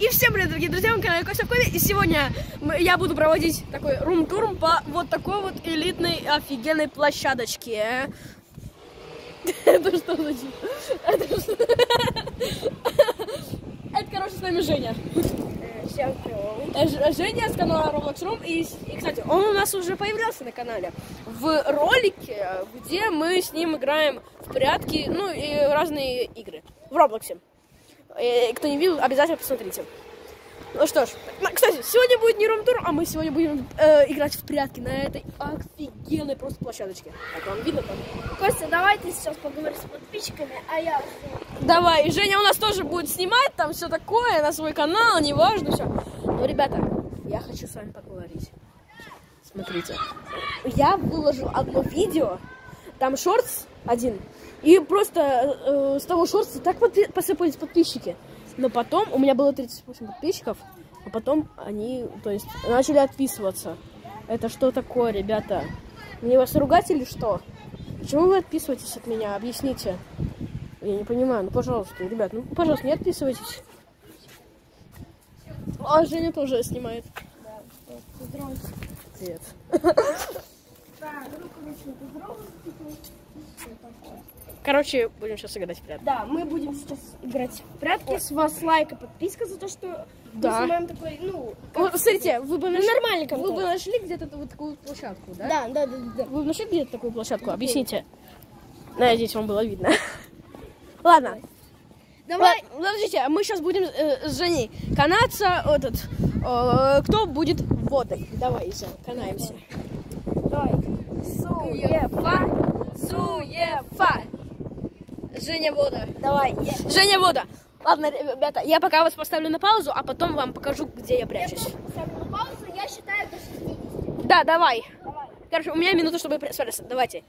И всем привет, дорогие друзья, мы на канале Костя Коме, и сегодня я буду проводить такой рум-тур по вот такой вот элитной офигенной площадочке. Это что значит? Это что? Это, короче, с нами Женя. Всем привет. Женя с канала Roblox Room, и, и, кстати, он у нас уже появлялся на канале в ролике, где мы с ним играем в прятки, ну и разные игры в Роблоксе. Э, Кто не видел, обязательно посмотрите. Ну что ж, кстати, сегодня будет не рум-тур, а мы сегодня будем э, играть в прятки на этой офигенной просто площадочке. Так, вам видно там? Костя, давай ты сейчас поговоришь с подписчиками, а я. Давай, Женя у нас тоже будет снимать там все такое на свой канал, неважно все. Но, ребята, я хочу с вами поговорить. Смотрите. Я выложил одно видео, там шортс один, и просто э, с того шортса так посыпались подписчики. Но потом у меня было 38 подписчиков, а потом они, то есть, начали отписываться. Это что такое, ребята? Мне вас ругать или что? Почему вы отписываетесь от меня? Объясните. Я не понимаю, ну пожалуйста, ребят, ну пожалуйста, не отписывайтесь. А Женя тоже снимает. Поздоровайся. Привет. Да, короче, поздоровайся. Короче, будем сейчас играть в прятки. Да, мы будем сейчас играть в прятки. С вас лайк и подписка за то, что Да. мы снимаем такой, ну... Вот, смотрите, вы бы нашли, нормальный вы бы нашли где-то вот такую площадку, да? Да, да, да, да. Вы бы нашли где-то такую площадку? Объясните. Надеюсь, вам было видно. Ладно. Давай. Ладно, Подождите, а мы сейчас будем э, с Женей канаться. Этот, э, кто будет водой? Давай, Изя, канаемся. Давай. Суефа, суефа. Женя вода. Давай. Я, Женя вода. Ладно, ребята, я пока вас поставлю на паузу, а потом вам покажу, где я прячусь. ставлю на паузу, я считаю до 60. Да, давай. Давай. Короче, у меня минута, чтобы спрятаться. Давайте.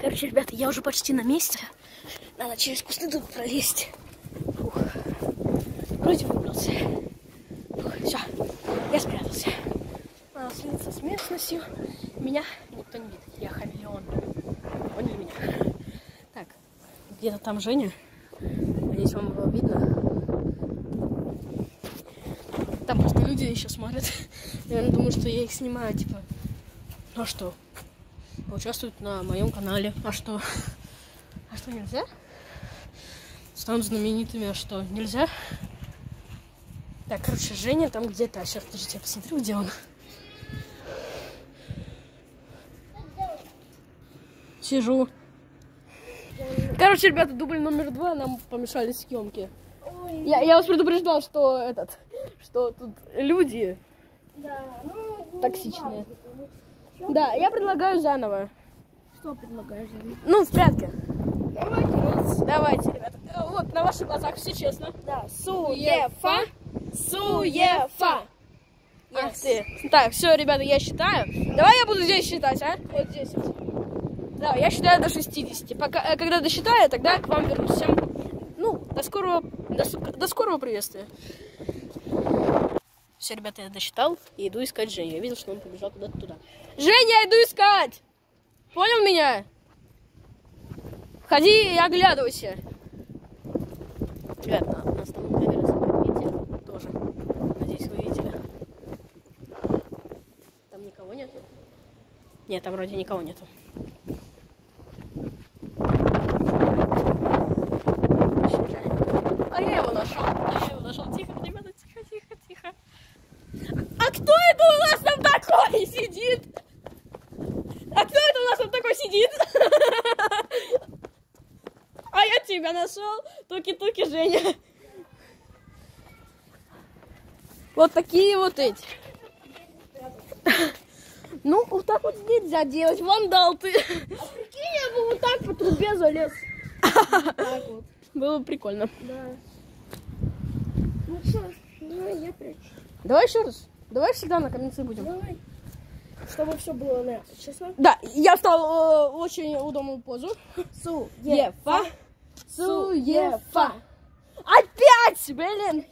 Короче, ребята, я уже почти на месте. Надо через кусты тут пролезть. Фух. Вроде выбрался. все, я спрятался. Надо слиться с местностью. Меня никто не видит. Я хамелеон. Поняли меня? Так, где-то там Женя. Надеюсь, вам было видно. Там просто люди еще смотрят. Наверное, думают, что я их снимаю, типа. Ну а что? Поучаствуют на моем канале. А что? А что, нельзя? Станут знаменитыми, а что, нельзя? Так, короче, Женя там где-то. Сейчас, подождите, я посмотрю, где он. Сижу. Короче, ребята, дубль номер два нам помешали съемки. Ой, Я, я вас предупреждал, что этот, что тут люди да, ну... ну, токсичные. ладно. Да, я предлагаю заново. Что предлагаешь? Женя? Ну, в прятки. Давайте. Давайте, ребята. Вот, на ваших глазах все честно. Да, Суефа. Суефа. Ах ты. Так, все, ребята, я считаю. Давай я буду здесь считать, а? Вот здесь вот. Да, я считаю до 60. Пока, э, когда досчитаю, тогда к вам вернусь. Всем, ну, до скорого, до, до скорого приветствия. Все, ребята, я досчитал и иду искать Женю. Я видел, что он побежал куда-то туда. Женя, я иду искать! Понял меня? Ходи и оглядывайся. Ребят, на- у нас там камера видите? Тоже. Надеюсь, вы видели. Там никого нет? Нет, там вроде никого нету. А я его нашел. А я его нашел. Тихо, ребята, тихо, тихо, тихо. А кто это у нас там такой сидит? А кто это у нас там такой сидит? А я тебя нашел. Туки-туки, Женя. Вот такие вот эти. Ну, вот так вот нельзя делать. Вандал ты. Прикинь, я бы вот так по трубе залез. Так вот. Было бы прикольно. Да. Ну что, давай я прячу. Давай еще раз. Давай всегда на конце будем. Давай. Чтобы все было на честно. Да, я встал э, очень удобную позу. Су, Ефа. Суефа. Опять, блин.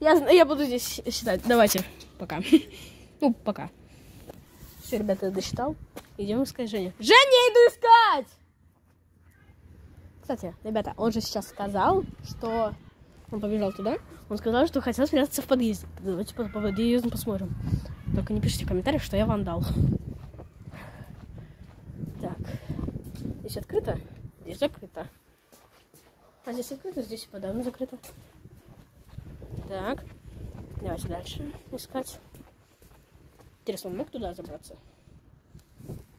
Я. Я, буду здесь считать. Давайте. Пока. Ну, пока. Все, ребята, я досчитал. Идем искать Женю. Женя, иду искать! Кстати, ребята, он же сейчас сказал, что он побежал туда. Он сказал, что хотел спрятаться в подъезде. Давайте по подъезду посмотрим. Только не пишите в комментариях, что я вандал. Так. Здесь открыто? Здесь закрыто. А здесь открыто, здесь подавно закрыто. Так. Давайте дальше искать. Интересно, он мог туда забраться?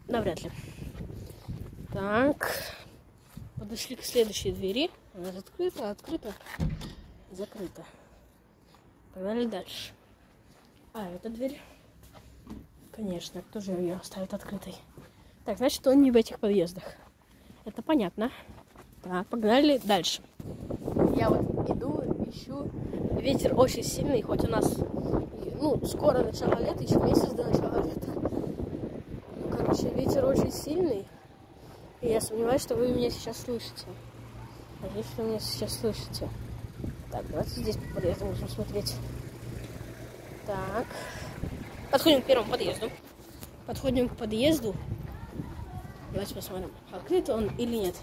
Навряд ли. Так. Подошли к следующей двери. Она открыта, открыта, закрыта. Погнали дальше. А, эта дверь. Конечно, кто же ее оставит открытой? Так, значит, он не в этих подъездах. Это понятно. Так, погнали дальше. Я вот иду, ищу. Ветер очень сильный, хоть у нас, ну, скоро начало лета, еще месяц до начала лета. Ну, короче, ветер очень сильный. И я сомневаюсь, что вы меня сейчас слышите. Надеюсь, что вы меня сейчас слышите. Так, давайте здесь по подъезду будем смотреть. Так. Подходим к первому подъезду. Подходим к подъезду. Давайте посмотрим, открыт он или нет.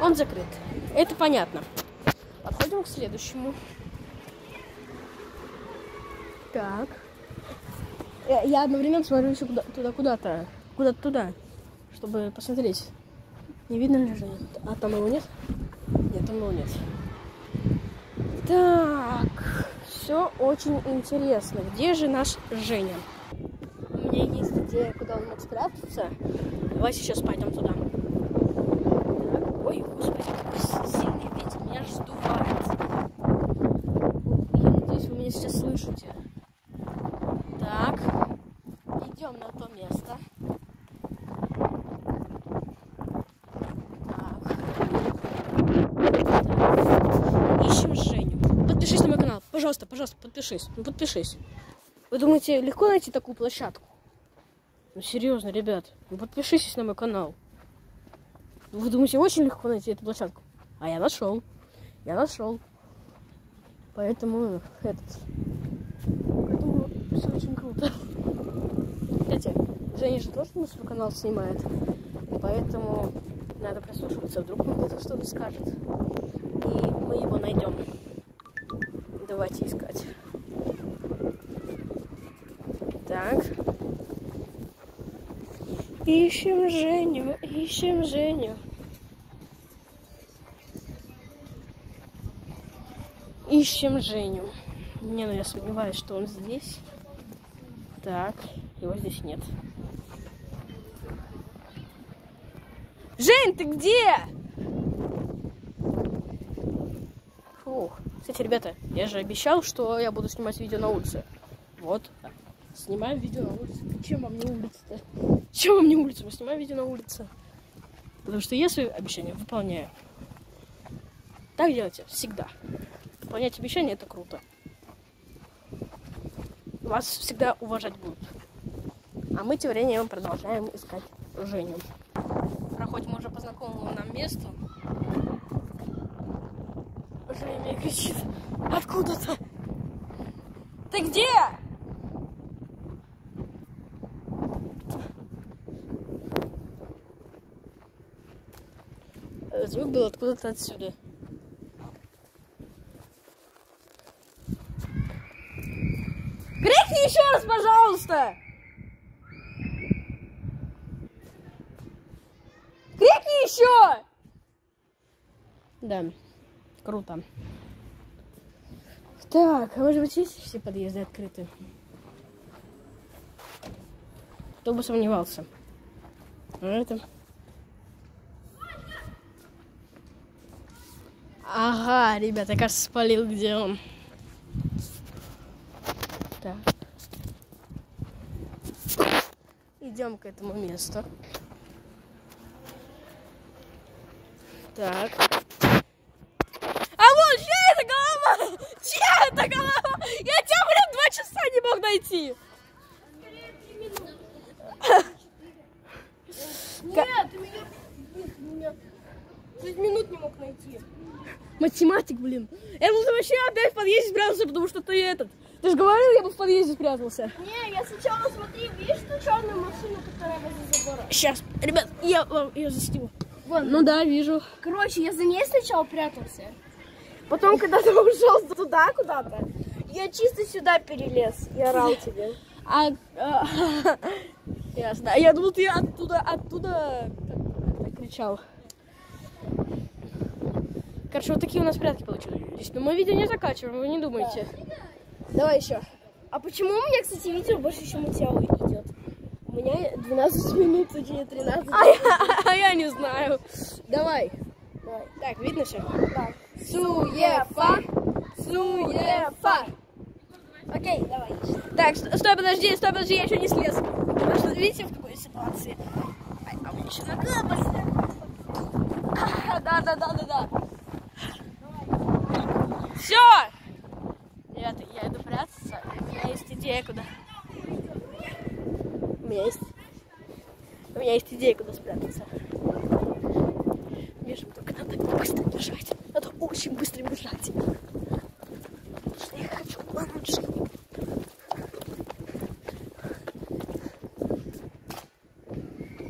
Он закрыт. Это понятно. Подходим к следующему. Так. Я, я одновременно смотрю еще куда, туда куда-то. Куда-то туда. Чтобы посмотреть. Не видно ли же? А там его нет? Нет, там его нет. Так. Все очень интересно. Где же наш Женя? У меня есть идея, куда он мог спрятаться. Давай сейчас пойдем туда. Ой, господи, какой сильный ветер. Меня аж сдувает. Я надеюсь, вы меня сейчас слышите. Так. Идем на то место. Ищем Женю. Подпишись на мой канал. Пожалуйста, пожалуйста, подпишись. Ну, подпишись. Вы думаете, легко найти такую площадку? Ну, серьезно, ребят. Ну, подпишитесь на мой канал. Вы думаете, очень легко найти эту площадку? А я нашел. Я нашел. Поэтому этот. Поэтому все очень круто. Кстати, Женя же тоже на свой канал снимает. Поэтому надо прислушиваться, вдруг он где-то что-то скажет. И мы его найдем. Давайте искать. Так. Ищем Женю, ищем Женю. Ищем Женю. Не, ну я сомневаюсь, что он здесь. Так, его здесь нет. Жень, ты где? Фух. Кстати, ребята, я же обещал, что я буду снимать видео на улице. Вот. Снимаем видео на улице. Чем вам не улица-то? Чем вам не улица? Мы снимаем видео на улице. Потому что я свои обещания выполняю. Так делайте всегда. Выполнять обещания это круто. Вас всегда уважать будут. А мы тем временем продолжаем искать Женю. Проходим уже по знакомому нам месту. Женя кричит. Откуда-то? Ты где? Звук был откуда-то отсюда. Крикни еще раз, пожалуйста! Крикни еще! Да, круто. Так, а может быть есть все подъезды открыты? Кто бы сомневался. А это... Ага, ребята, кажется, спалил, где он. Так. Идем к этому месту. Так. А вот, чья это голова? Чья это голова? Я тебя, блин, два часа не мог найти. Нет, меня... меня... Шесть минут не мог найти. Математик, блин. Я был вообще опять в подъезде спрятался, потому что ты этот. Ты же говорил, я бы в подъезде спрятался. Не, я сначала смотри, видишь ту черную машину, которая возле забора? Сейчас, ребят, я вам ее засниму. Вон. Ну да, вижу. Короче, я за ней сначала прятался. Потом, когда ты ушел туда куда-то, я чисто сюда перелез и орал тебе. А, а, ясно. Я думал, ты оттуда, оттуда кричал. Короче, вот такие у нас прятки получились. Но мы видео не заканчиваем, вы не думайте. Давай еще. А почему у меня, кстати, видео больше, чем у тебя идет? У меня 12 минут, у тебя 13. А я, а я не знаю. Давай. Давай. Так, видно все? Так. Суефа, суефа. Окей, давай. Так, ст- стой, подожди, стой, подожди, я еще не слез. Потому что, видите, в какой ситуации? А у меня еще нога болит. А, Да, да, да, да, да. Все! Ребята, я иду прятаться. У меня есть идея, куда. У меня есть... У меня есть идея, куда спрятаться. Вижу, только надо быстро бежать. Надо очень быстро бежать. Что я хочу Женю.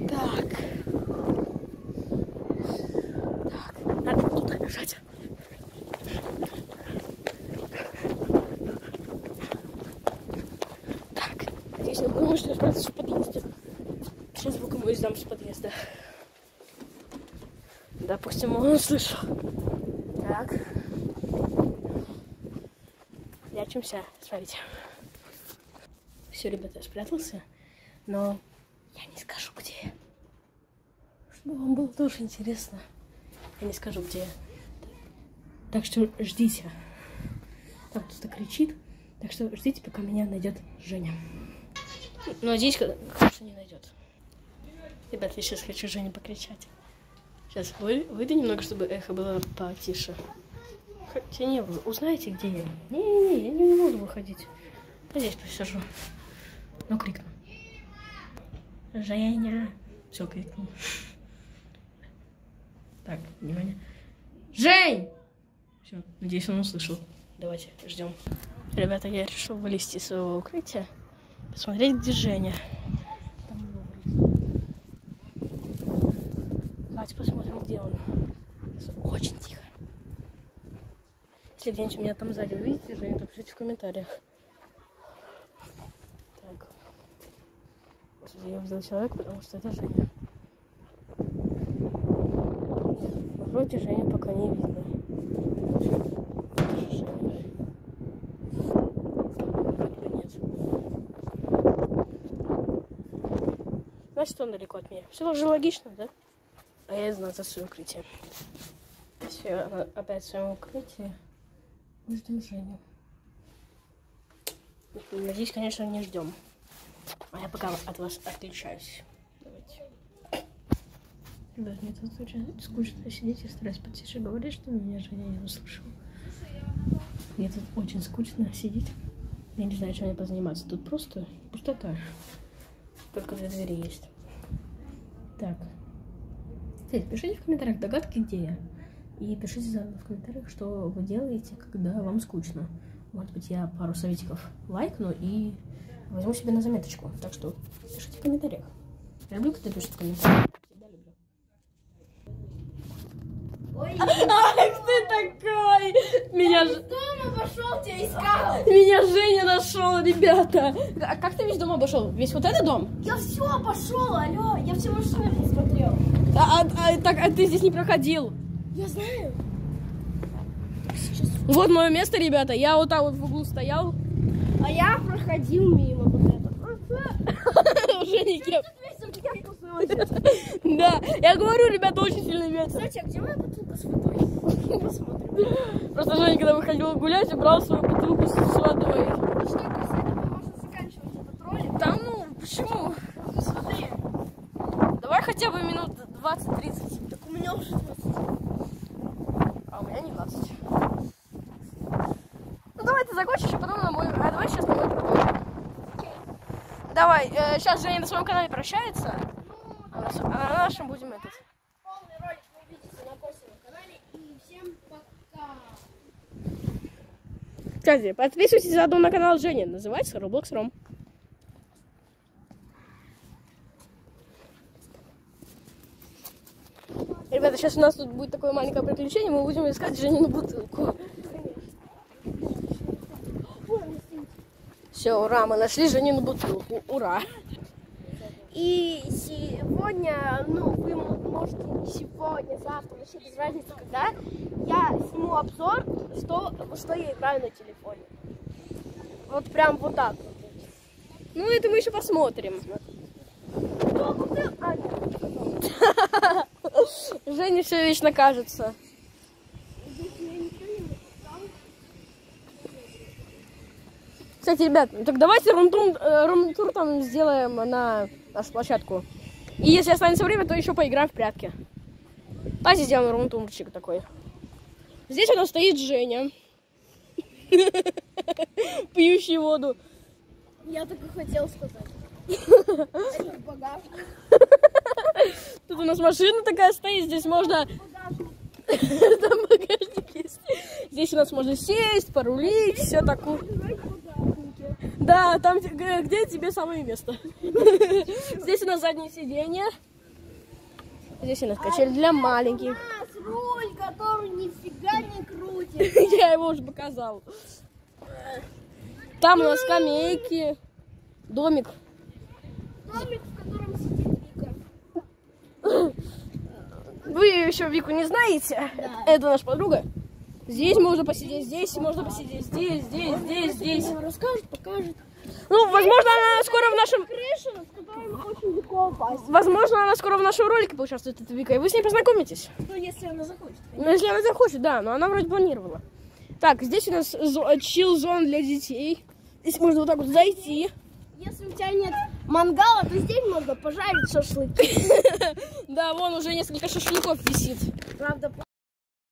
Так. Так, надо туда бежать. Я думаю, что я спрятаться в подъезде. Сейчас звук ему издам с подъезда. Допустим, он услышал. Так. Прячемся. Смотрите. Все, ребята, я спрятался. Но я не скажу, где. Чтобы вам было тоже интересно. Я не скажу, где. Так что ждите. Там кто-то кричит. Так что ждите, пока меня найдет Женя. Надеюсь, конечно, не найдет. Ребят, я сейчас хочу Жене покричать. Сейчас вы, выйду немного, чтобы эхо было потише. Хотя не, вы узнаете, где я. Не-не-не, я не буду выходить. Я здесь посижу. Ну, крикну. Женя. Все, крикнул. Так, внимание. Жень! Все, надеюсь, он услышал. Давайте, ждем. Ребята, я решил вылезти из своего укрытия. Посмотреть, вроде. Давайте посмотрим, где он. Очень тихо. Если где-нибудь меня там сзади увидите, то пишите в комментариях. Так. Я взял человека, потому что это Женя. Вроде Женя пока не видно. Женя. Вроде бы нет. Значит, он далеко от меня. Все уже логично, да? А я знаю за свое укрытие. Все, опять в своем укрытии. Мы ждем Женю. Надеюсь, конечно, не ждем. А я пока от вас отличаюсь. Давайте. Ребят, мне тут очень скучно сидеть и стараюсь потише говорить, что меня Женя не услышал. Мне тут очень скучно сидеть. Я не знаю, чем мне позаниматься. Тут просто пустота. Только две двери есть. Так. Кстати, пишите в комментариях догадки, где я. И пишите заодно в комментариях, что вы делаете, когда вам скучно. Может быть, я пару советиков лайкну и возьму себе на заметочку. Так что пишите в комментариях. Я люблю, когда пишут в комментариях. Всегда люблю. Такой! Меня, Ж- Дома пошел, тебя искал. меня Женя нашел, ребята! А как ты весь дом обошел? Весь вот этот дом? Я все обошел, алло, я все машины посмотрел. А, а- а- так, а ты здесь не проходил? Я знаю. Вот мое место, ребята. Я вот так вот в углу стоял. А я проходил мимо вот это. Уже не кеп. Да, я говорю, ребята, очень сильный ветер. Кстати, а где моя бутылка с водой? Посмотрим. Просто Женя, когда выходил гулять, убрал свою бутылку с с водой. Ну что, мы можем заканчивать этот ролик. Да ну, почему? Смотри. Давай хотя бы минут 20-30. Так у меня уже 20. А у меня не 20. Ну давай ты закончишь, а потом на мой... А давай сейчас на мой продолжим. Давай, сейчас Женя на своем канале прощается. А на, а нашем будем этот. Полный ролик вы увидите на Косевом канале. И всем пока. Кстати, подписывайтесь заодно на канал Жени. Называется Roblox Rom. Ребят, сейчас у нас тут будет такое маленькое приключение, мы будем искать Женину бутылку. Все, ура, мы нашли Женину бутылку, ура. И сегодня, ну, вы можете не сегодня, завтра, вообще без разницы, когда, я сниму обзор, что, что я играю на телефоне. Вот прям вот так вот. Ну, это мы еще посмотрим. Жене все вечно кажется. Кстати, ребят, так давайте рум-тур, э, рум-тур там сделаем на нашу площадку. И если останется время, то еще поиграем в прятки. Давайте сделаем рум-турчик такой. Здесь у нас стоит Женя. Пьющий воду. Я только хотел сказать. Это багажник. Тут у нас машина такая стоит, здесь можно... Там багажник есть. Здесь у нас можно сесть, порулить, все такое. Да, там, где где тебе самое место. Здесь у нас заднее сиденье. Здесь у нас качель для маленьких. Нас руль, который нифига не крутит. Я его уже показал. Там у нас скамейки, домик. Домик, в котором сидит Вика. Вы еще Вику не знаете? Это наша подруга. Здесь можно посидеть, здесь можно посидеть, здесь, здесь, здесь, здесь. Расскажет, покажет. Ну, возможно, она скоро в нашем... Крыша, с которой очень легко упасть. Возможно, она скоро в нашем ролике поучаствует, эта Вика, и вы с ней познакомитесь. Ну, если она захочет. Ну, если она захочет, да, но она вроде планировала. Так, здесь у нас чил-зон для детей. Здесь можно вот так вот зайти. Если у тебя нет мангала, то здесь можно пожарить шашлык. Да, вон уже несколько шашлыков висит. Правда,